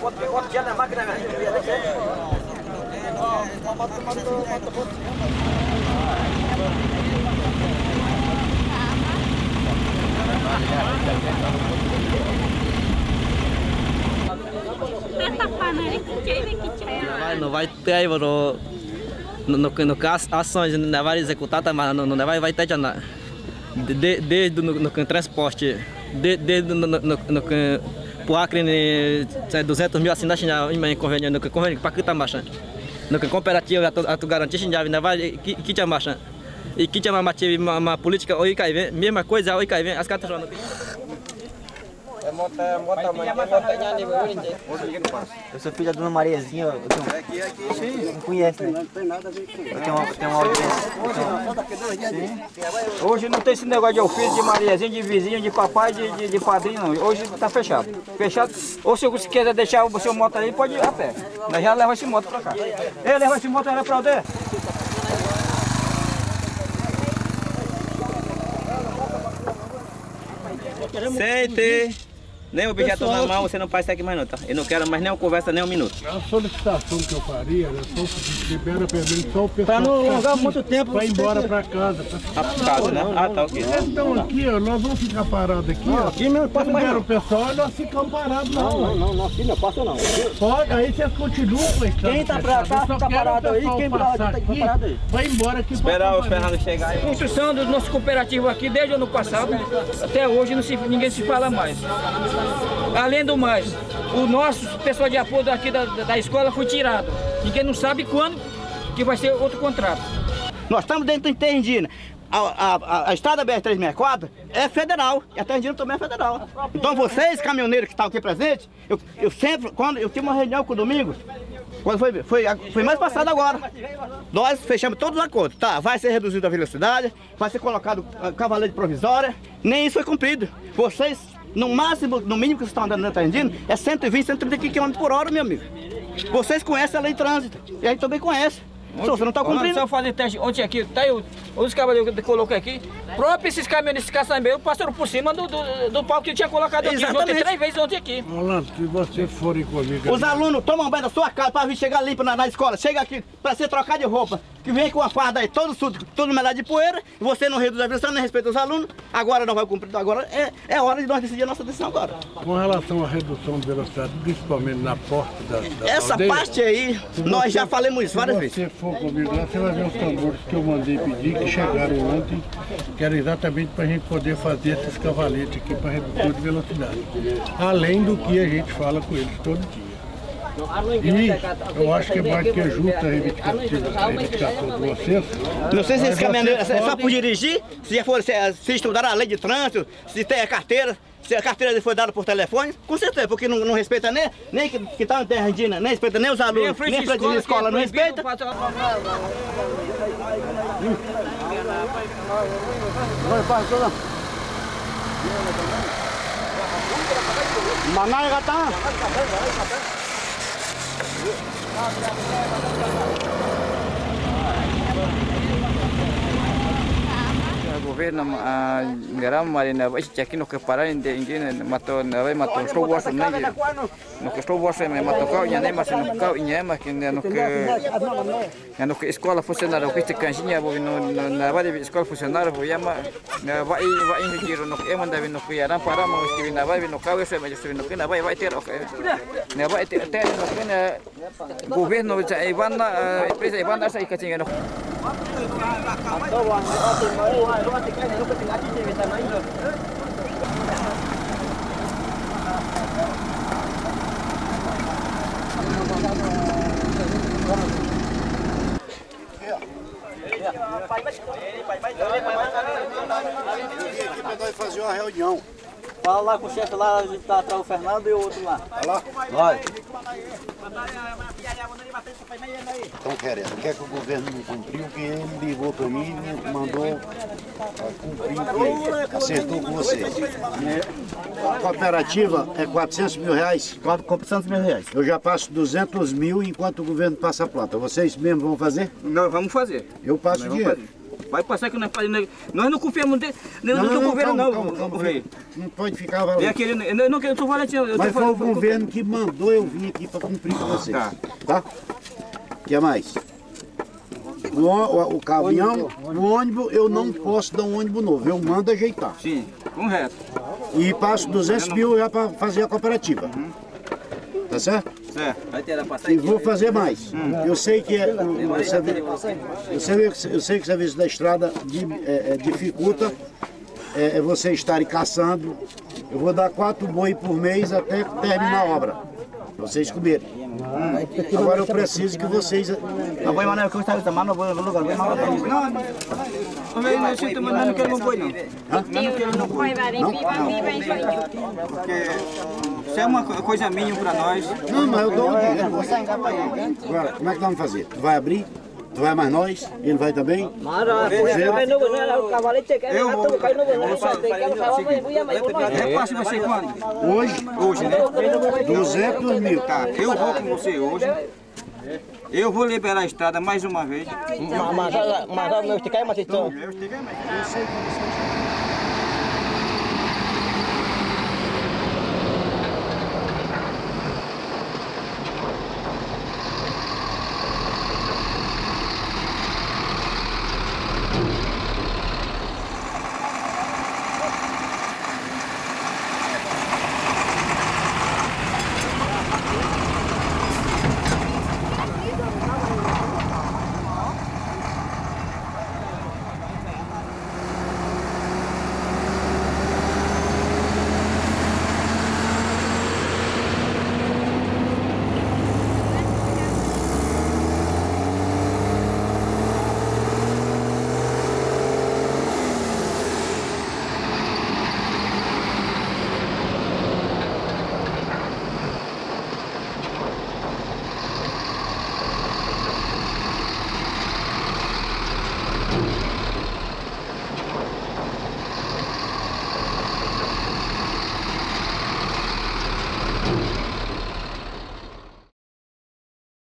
Quanto dia na máquina, Vai, não vai ter aí. No, no, no caso, ações não vai executar, tá, mas não, não vai, vai ter já. De, desde no, no, transporte, de, desde no, no, no, no pro Acre, 200 mil assinantes já inconveniente, no convênio para que tá marchando. No cooperativa, a tu, a tu garantir, já vai, que, que te marchando. E que te uma, uma, política, oi, cai, mesma coisa, oi, cai, as cartas é mãe, é montanha de Eu sou filho da dona Mariazinha, eu tenho... Não conhece, né? Não tem nada a ver com isso. Eu tenho uma, tenho uma audiência. Sim. Hoje não tem esse negócio de ofício de Mariazinha, de vizinho, de papai, de, de, de padrinho, não. Hoje tá fechado. Fechado. Ou se você quiser deixar o seu moto aí, pode ir a pé. Nós já leva esse moto pra cá. Ele leva esse moto aí pra aldeia. Sente! Nem objeto Pessoal, na mão, você não faz isso aqui mais não, tá? Eu não quero mais nem uma conversa, nem um minuto. A solicitação que eu faria era só libera pelo menos só o pessoal. Para não alongar muito tempo. Ir embora para casa. Pra... Pra casa, né? Ah, tá ok. Então aqui, ó, nós vamos ficar parados aqui, ó. Aqui mesmo passa mais o pessoal, nós ficamos parados não. Não, não, não, aqui não passa não. Pode, aí vocês continuam com a Quem tá pra cá, fica parado aí. Quem pra tá aqui, parado aí. Vai embora aqui. Esperar o Fernando chegar aí. Construção do nosso cooperativo aqui desde o ano passado, até hoje não se, ninguém se fala mais. Além do mais, o nosso pessoal de apoio daqui da, da escola foi tirado. Ninguém não sabe quando que vai ser outro contrato. Nós estamos dentro do Interrindina. A, a, a, estrada BR-364 é federal, e a Terrindina também é federal. Então vocês, caminhoneiros que estão aqui presentes, eu, eu sempre, quando eu tive uma reunião com o Domingos, quando foi, foi, foi mais passado agora, nós fechamos todos os acordos. Tá, vai ser reduzida a velocidade, vai ser colocado cavalete provisória, nem isso foi cumprido. Vocês no máximo, no mínimo que vocês estão andando na Tarandina, é 120, 130 km por hora, meu amigo. Vocês conhecem a lei de trânsito. E a gente também conhece. Ontem, você não está cumprindo. Eu fazer teste ontem aqui, tá aí os cavaleiros que eu coloquei aqui. Próprio esses caminhões caçambeiros passaram por cima do, do, do palco que eu tinha colocado aqui. Ontem, três vezes ontem aqui. Rolando, se vocês forem comigo. Os alunos tomam banho da sua casa para vir chegar limpo na, na escola. Chega aqui para ser trocar de roupa. Que vem com a farda aí, todo sujo, todo melado de poeira. Você não reduz a velocidade, nem respeita os alunos. Agora não vai cumprir. Agora é, é hora de nós decidir a nossa decisão agora. Com relação à redução de velocidade, principalmente na porta da, da Essa aldeia, parte aí, nós você, já falamos isso várias vezes. Se você for comigo lá, você vai ver os tambores que eu mandei pedir, que chegaram ontem, que era exatamente para a gente poder fazer esses cavaletes aqui para redução de velocidade. Além do que a gente fala com eles todo dia. E eu acho que é mais que justa a reivindicação de vocês. Não sei se esse caminhoneiro é só por dirigir, se já for, se, se estudar a lei de trânsito, se tem a carteira, se a carteira foi dada por telefone, com certeza, porque não, não respeita nem, nem que está na terra indígena, nem respeita nem os alunos, nem a de escola, não respeita. Mana kata? Thank you. Governo a ngara marina vai check no que parar em ingine mato na vai mato sto wash na no que sto me mato mas no nya mas que no que no que escola funcionar o que bo no na vai escola funcionar bo yama na vai vai in giro no que manda no que yaran para mo que na vai no eso me no que na vai vai ter na vai ter ter no que na governo ja Ivan empresa Ivan asa ikachinga no Vai fazer uma reunião. Fala lá com o chefe lá, a gente tá atrás do Fernando e o outro lá. Vai lá? Vai. Então, querendo, quer que o governo não cumpriu, que ele ligou para mim e mandou cumprir, que acertou com você. A cooperativa é 400 mil reais. 400 mil reais. Eu já passo 200 mil enquanto o governo passa a plata. Vocês mesmos vão fazer? Nós vamos fazer. Eu passo o dinheiro. Vai passar que nós fazemos. Nós não confiamos de, não, no não, governo, não. Calma, calma, calma, não pode ficar valente. É aquele, não, não, eu sou valente, eu Mas foi o governo que mandou eu vir aqui para cumprir com ah, vocês. Tá. Tá? O que mais? O, o, o caminhão, o ônibus, eu não posso dar um ônibus novo, eu mando ajeitar. Sim, correto. E passo 200 mil já para fazer a cooperativa. Uhum. Tá certo? É. E vou fazer mais. Hum. Eu sei que é, o, serviço, eu, sei, eu sei que o serviço da estrada de, é, é, dificulta é, é você estar caçando. Eu vou dar quatro boi por mês até terminar a obra vocês comeram. Agora eu preciso que vocês... Não vou mandar, eu estava tomando, não vou no lugar. Não, não não não não não não não não. Não, não não não não não isso é uma coisa mínima para nós. Não, mas eu dou não dinheiro. Agora, como é que vamos fazer? Tu vai abrir? Tu vai mais nós, ele vai também. Eu vou. Repasse você quando? Hoje. Hoje, né? 200 mil. Tá, eu vou com você hoje. Eu vou liberar a estrada mais uma vez. Mas, não mas, mas, mas, mas, mas, mas